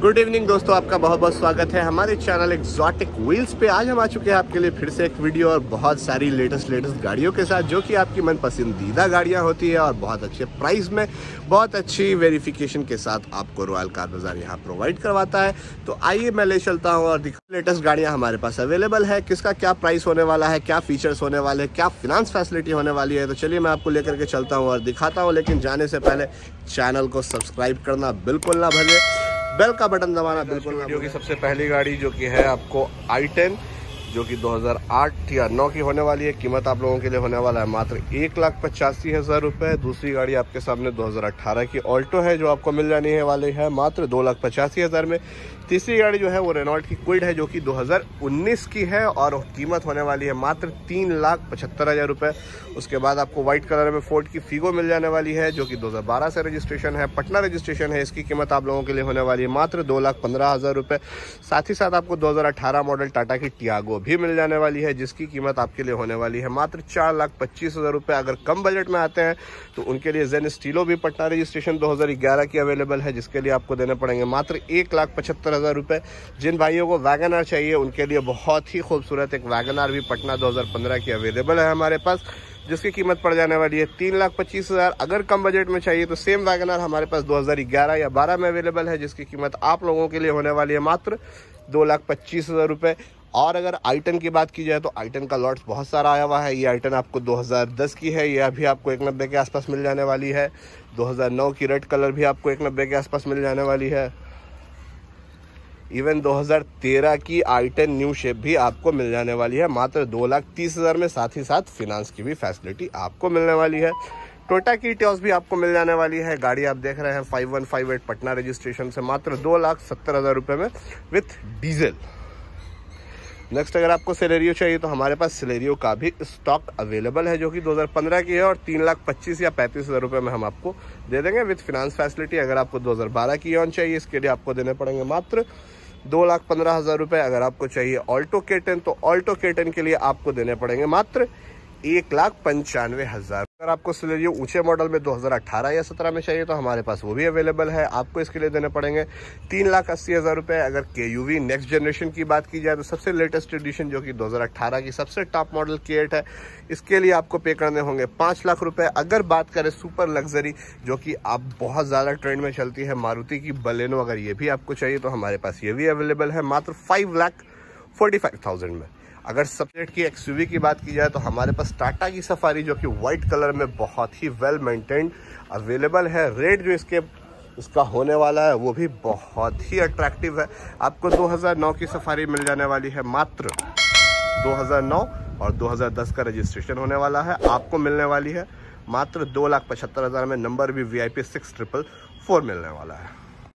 Good evening दोस्तों, आपका बहुत बहुत स्वागत है हमारे चैनल एक्जॉटिक व्हील्स पे। आज हम आ चुके हैं आपके लिए फिर से एक वीडियो और बहुत सारी लेटेस्ट लेटेस्ट गाड़ियों के साथ, जो कि आपकी मन पसंदीदा गाड़ियाँ होती है और बहुत अच्छे प्राइस में, बहुत अच्छी वेरिफिकेशन के साथ आपको रॉयल कार बाज़ार यहाँ प्रोवाइड करवाता है। तो आइए मैं ले चलता हूँ और लेटेस्ट गाड़ियाँ हमारे पास अवेलेबल है। किसका क्या प्राइस होने वाला है, क्या फीचर्स होने वाले हैं, क्या फिनांस फैसिलिटी होने वाली है? तो चलिए मैं आपको लेकर के चलता हूँ और दिखाता हूँ। लेकिन जाने से पहले चैनल को सब्सक्राइब करना बिल्कुल ना भले। बेल का बटन दबाना बिल्कुल वीडियो की सबसे पहली गाड़ी जो कि है आपको आई टेन जो कि 2008 या 9 की होने वाली है। कीमत आप लोगों के लिए होने वाला है मात्र एक लाख पचासी हज़ार रुपये दूसरी गाड़ी आपके सामने 2018 की ऑल्टो है जो आपको मिल जाने है वाली है मात्र दो लाख पचासी हज़ार में। तीसरी गाड़ी जो है वो रेनॉल्ट की क्विड है, जो कि 2019 की है और कीमत होने वाली है मात्र तीन लाख पचहत्तर हज़ार रुपये उसके बाद आपको व्हाइट कलर में फोर्ट की फीगो मिल जाने वाली है, जो कि 2012 से रजिस्ट्रेशन है। पटना रजिस्ट्रेशन है, इसकी कीमत आप लोगों के लिए होने वाली है मात्र दो लाख पंद्रह हज़ार रुपये साथ ही साथ आपको दो मॉडल टाटा की टियागो भी मिल जाने वाली है, जिसकी कीमत आपके लिए होने वाली है मात्र चार लाख पच्चीस हज़ार रुपये अगर कम बजट में आते हैं तो उनके लिए जेन स्टीलो भी पटना रजिस्ट्रेशन दो हज़ार ग्यारह की अवेलेबल है, जिसके लिए आपको देने पड़ेंगे मात्र एक लाख पचहत्तर हज़ार रुपये जिन भाइयों को वैगन चाहिए, उनके लिए बहुत ही खूबसूरत एक वैगन भी पटना 2015 की अवेलेबल है हमारे पास, जिसकी कीमत पड़ जाने वाली है तीन लाख पच्चीस हज़ार। अगर कम बजट में चाहिए तो सेम वैगन हमारे पास 2011 या 12 में अवेलेबल है, जिसकी कीमत आप लोगों के लिए होने वाली है मात्र दो लाख पच्चीस हज़ार रुपये और अगर आइटन की बात की जाए तो आइटन का लॉट्स बहुत सारा आया हुआ है। ये आइटन आपको 2010 की है। ये अभी आपको एक नब्बे के आसपास मिल जाने वाली है। 2009 की रेड कलर भी आपको एक नब्बे के आसपास मिल जाने वाली है। इवन 2013 की आई टेन न्यू शेप भी आपको मिल जाने वाली है। मात्र दो लाख तीस हज़ार में साथ ही साथ फिनांस की भी फैसिलिटी आपको मिलने वाली है। टोटा की टॉस भी आपको मिल जाने वाली है। गाड़ी आप देख रहे हैं five one five eight Patna registration से मात्र दो लाख सत्तर हज़ार रुपये में विथ डीजल नेक्स्ट अगर आपको सिलेरियो चाहिए तो हमारे पास सिलेरियो का भी स्टॉक अवेलेबल है, जो कि 2015 की है और तीन लाख पच्चीस या पैंतीस हज़ार रुपये में हम आपको दे देंगे। विथ फिनांस फैसिलिटी अगर आपको 2012 की ऑन चाहिए, इसके लिए आपको देने पड़ेंगे मात्र दो लाख पंद्रह हज़ार रुपए अगर आपको चाहिए ऑल्टो केटन तो ऑल्टो केटन के लिए आपको देने पड़ेंगे मात्र एक लाख पंचानवे हज़ार। अगर आपको सिलेरियो ऊँचे मॉडल में 2018 या 17 में चाहिए तो हमारे पास वो भी अवेलेबल है। आपको इसके लिए देने पड़ेंगे तीन लाख अस्सी हज़ार रुपये अगर के यू वी नेक्स्ट जनरेशन की बात की जाए तो सबसे लेटेस्ट एडिशन जो कि 2018 की सबसे टॉप मॉडल की एट है, इसके लिए आपको पे करने होंगे पाँच लाख रुपये अगर बात करें सुपर लग्जरी जो कि आप बहुत ज़्यादा ट्रेंड में चलती है, मारुति की बलेनो अगर ये भी आपको चाहिए तो हमारे पास ये भी अवेलेबल है, मात्र five lakh forty five thousand में। अगर सब्जेक्ट की एक्सयूवी की बात की जाए तो हमारे पास टाटा की सफारी जो कि वाइट कलर में बहुत ही वेल मेंटेन्ड अवेलेबल है। रेट जो इसके, इसका होने वाला है, वो भी बहुत ही अट्रैक्टिव है। आपको 2009 की सफारी मिल जाने वाली है मात्र 2009 और 2010 का रजिस्ट्रेशन होने वाला है। आपको मिलने वाली है मात्र दो लाख पचहत्तर हज़ार में नंबर भी V I P six triple four मिलने वाला है।